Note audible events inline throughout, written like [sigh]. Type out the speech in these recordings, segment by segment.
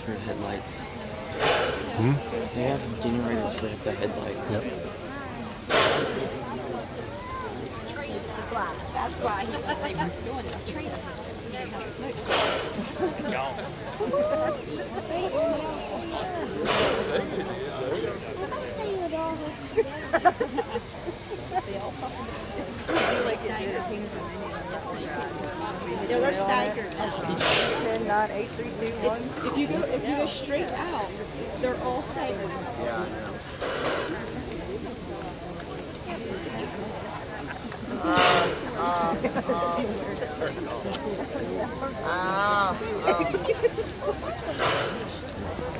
Generating for headlights. Hmm? They have generators for the headlights. Yep. That's why he was like doing a tree. Yeah, they're staggered. 10, 9, 8, 3, 2, 1. If you go straight out, they're all staggered.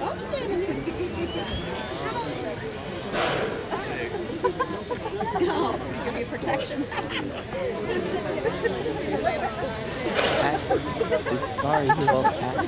I'm standing here. No, it's gonna give you protection. Past this bar, you 12 packs.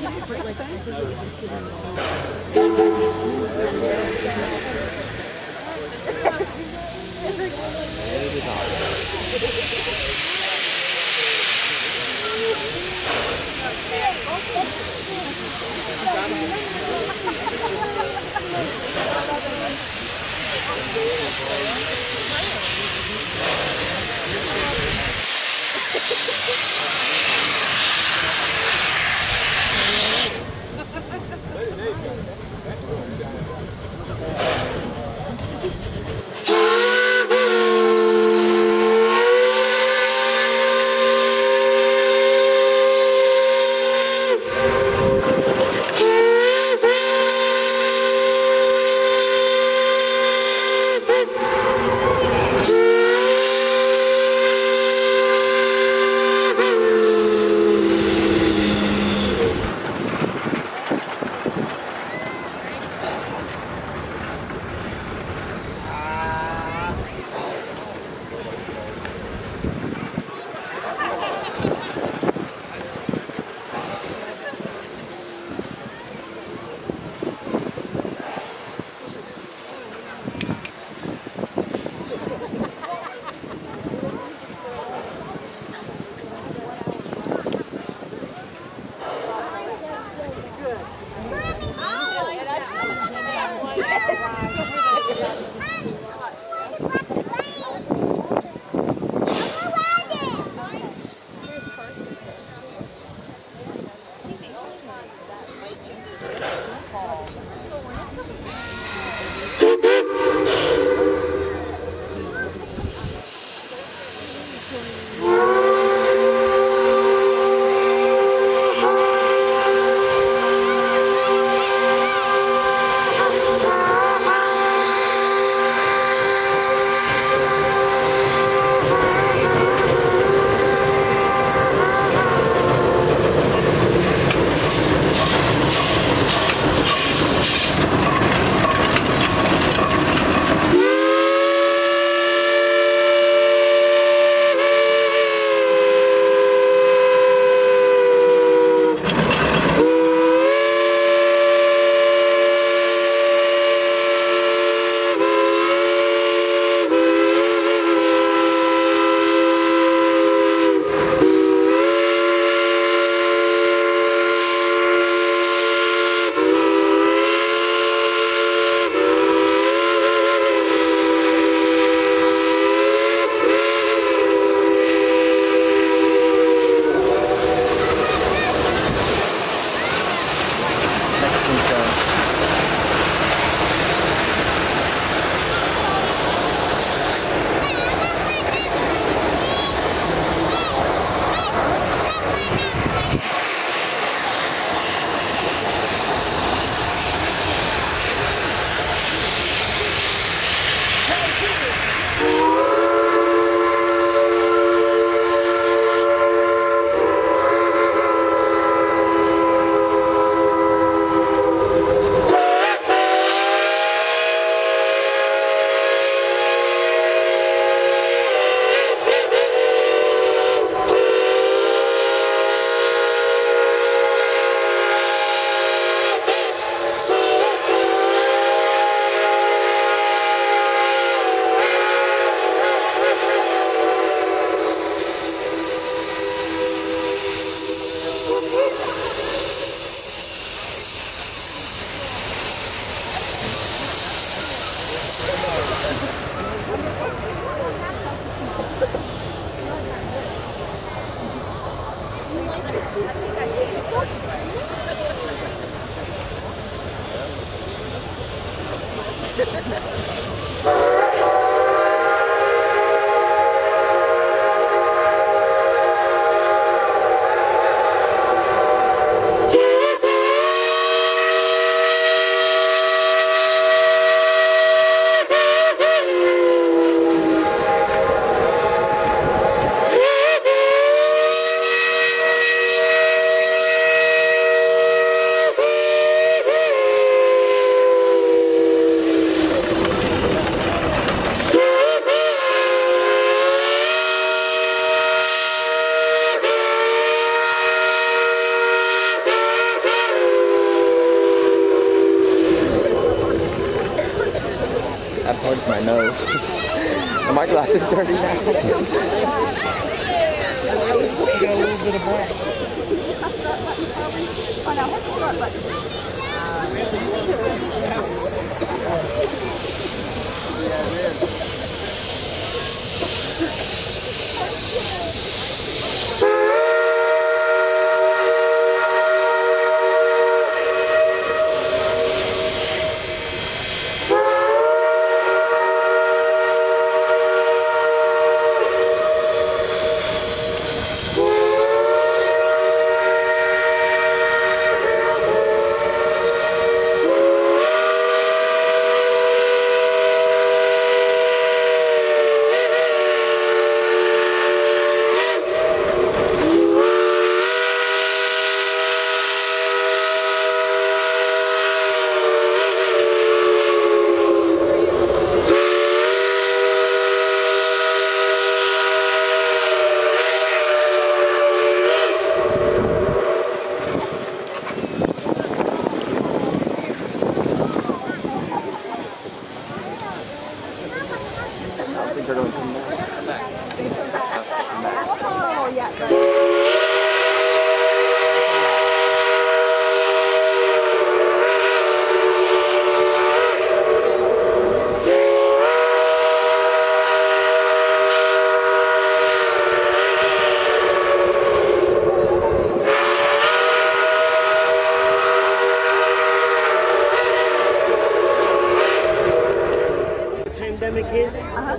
Are my dirty now?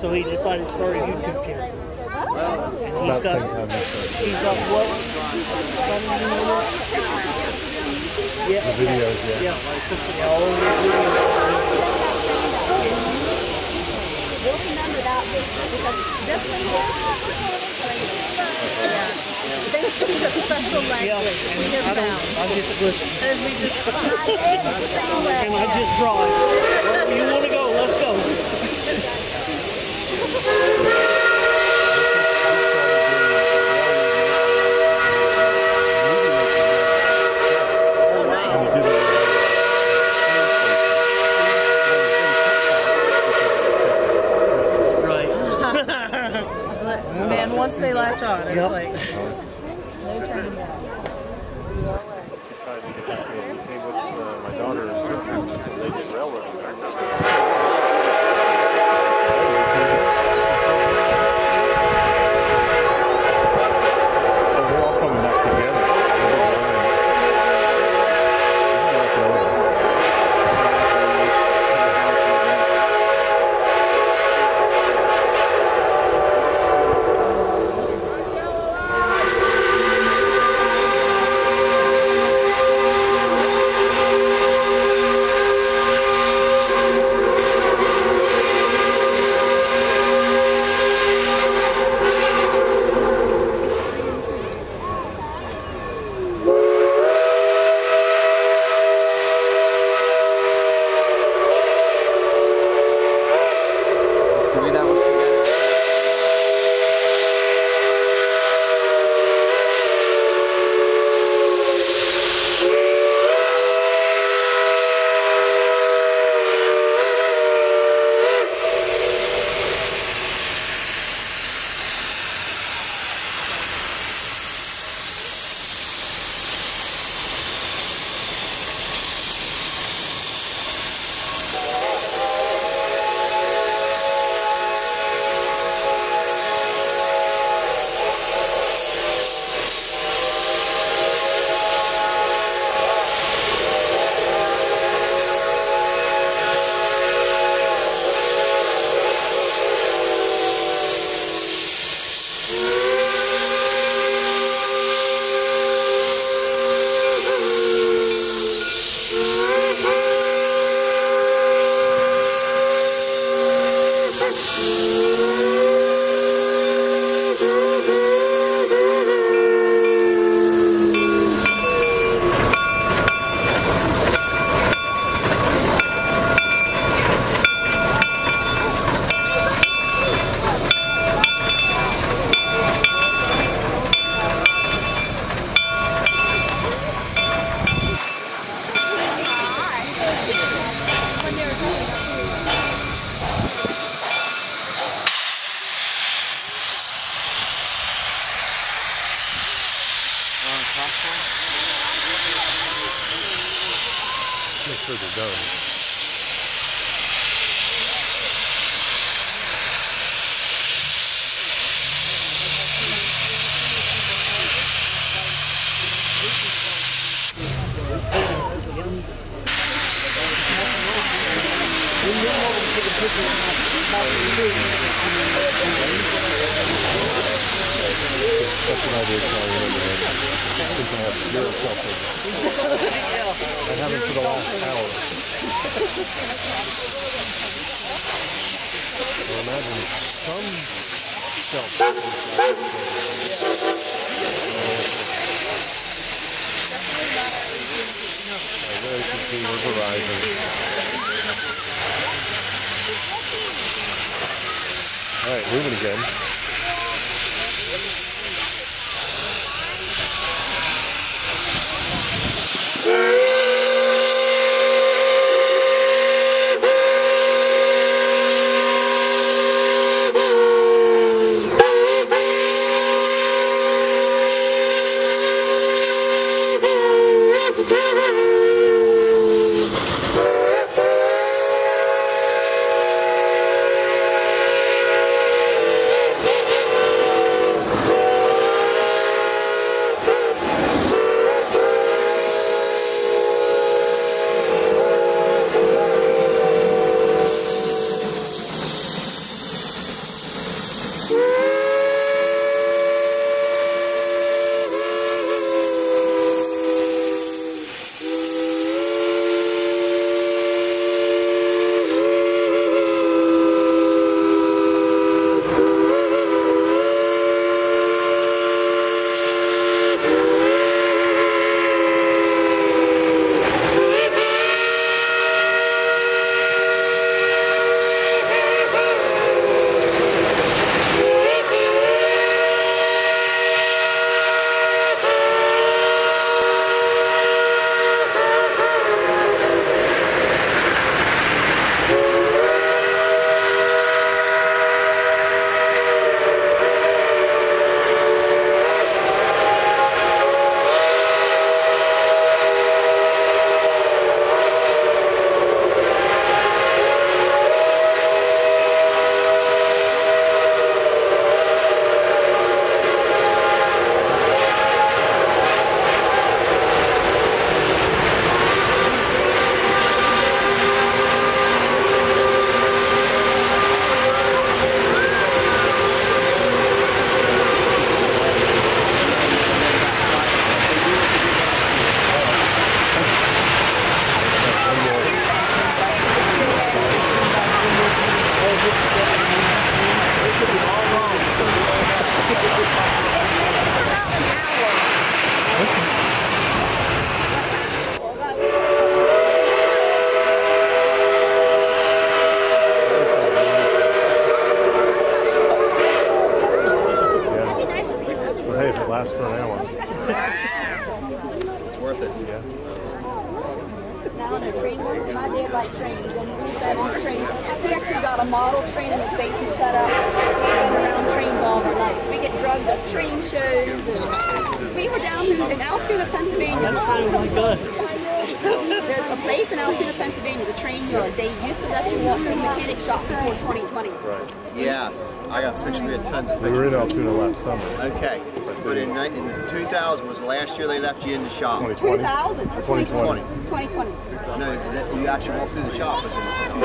So he decided to start a YouTube channel. And he's About got, same time this started. he's got what? Seven million? Yeah. The videos, yeah. Yeah, like, yeah, all of his videos. We'll remember that because this one They speak a special Yeah, language. We and I have don't, found. I just listen. And we just [laughs] And I just drive. Wherever you want to go. Right. Man, once on, it's Yep. like That's what I do, Charlie. Since I have zero cell service. I haven't for the last hour. [laughs] last year they left you in the shop. 2020. 2000 or 2020. 2020. No, that you actually walked through the shop was in 2000.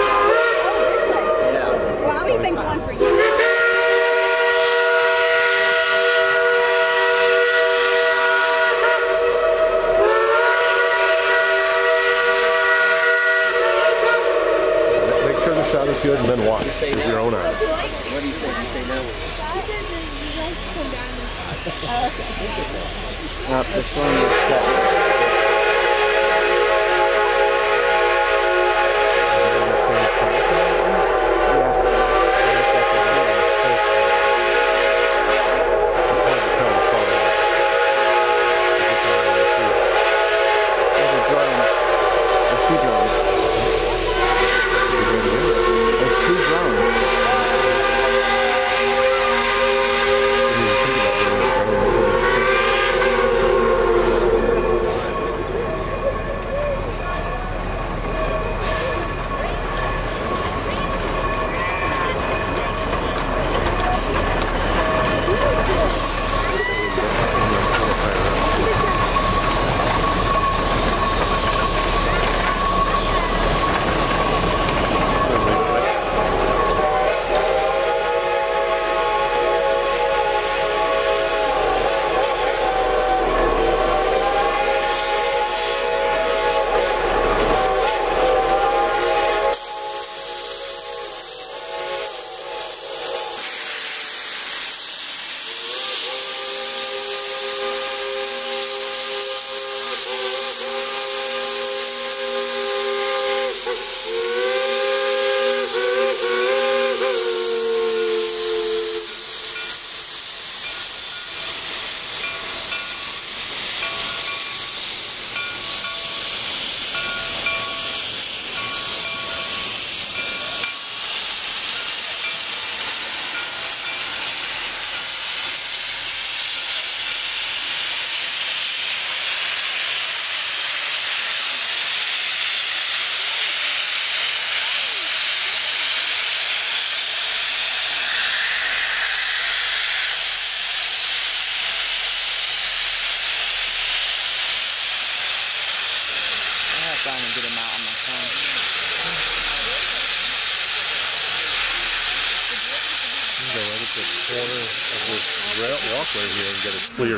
Yeah. Well, we've been going for years. Make sure the shot is good and then watch with your own eyes. What do you say? You say no? Uh, this one is.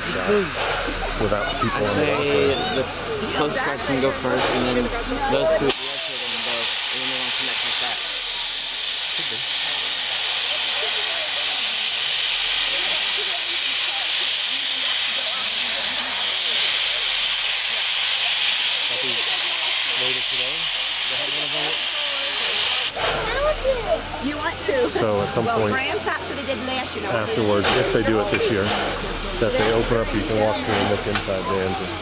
Shot without people on the walkway. Say the closest car can go first, and then those two will rotate them both, and then they won't connect like that. Later today. You want to? So at some well, point Graham's house that did last year. know. afterwards, if they do it this year, that they open up, you can walk through and look inside the engine.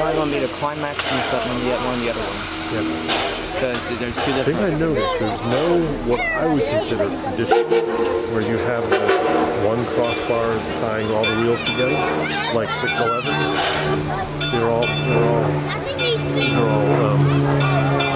Probably gonna be the climax and stuff, and the one the other one. Yep. Because there's two different. I think I noticed there's no what I would consider tradition where you have the one crossbar tying all the wheels together, like 611. They're all they're all these are all um,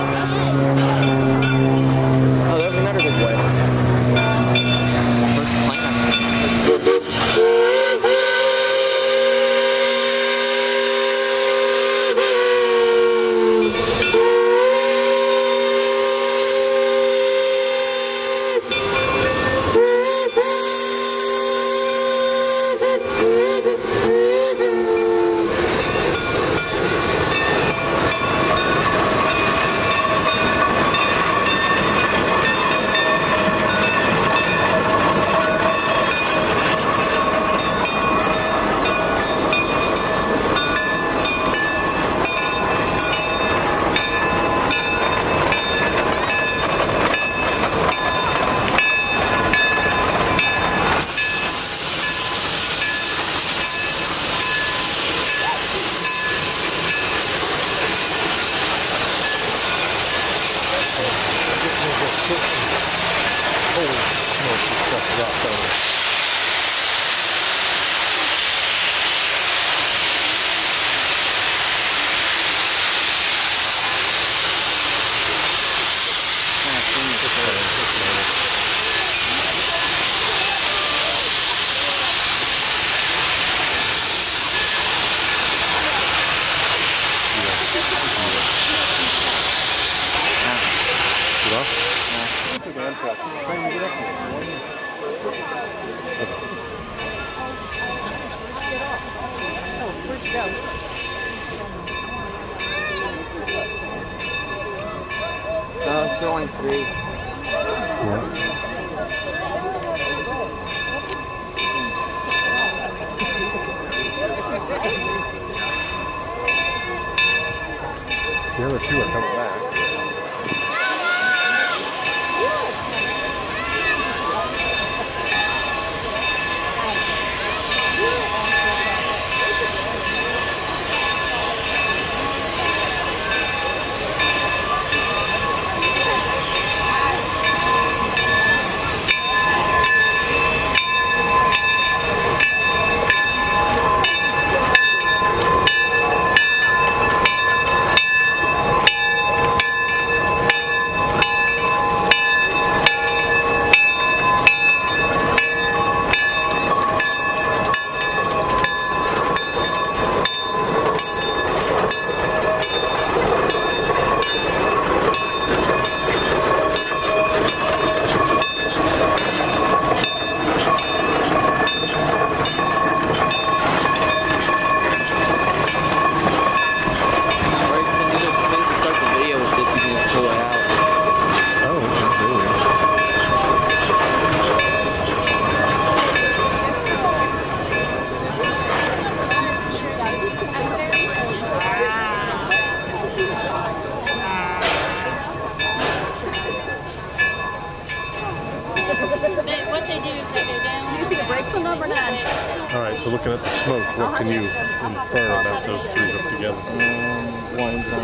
All right, so looking at the smoke, what can you infer about those three hooked together? Um, one's on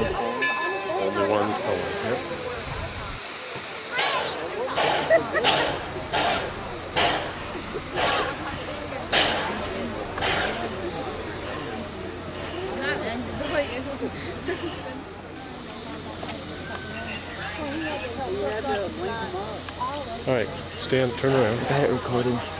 Only one's pulling. Yep. All right, stand, turn around. Got it